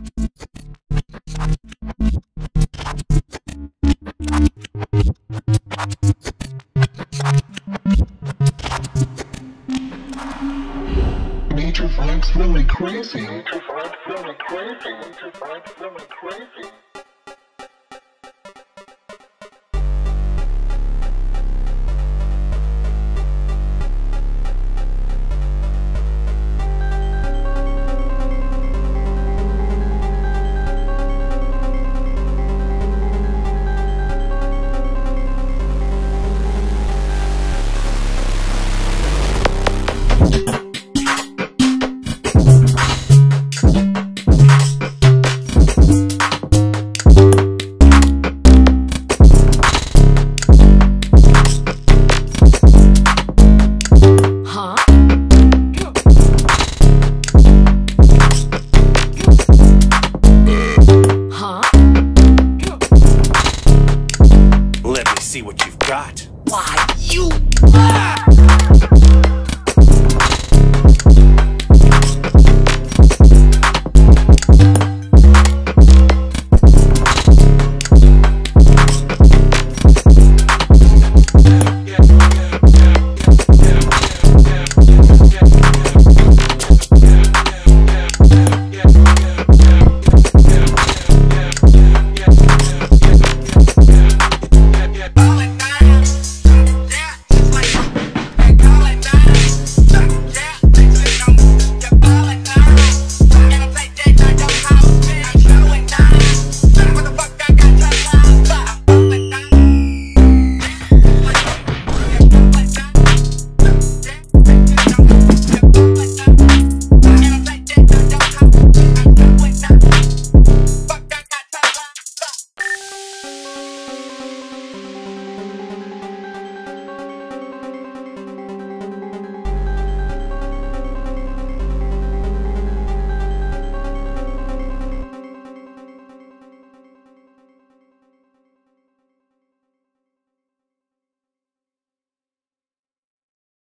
Nature vibes really crazy. Nature vibes really crazy. Nature vibes really crazy.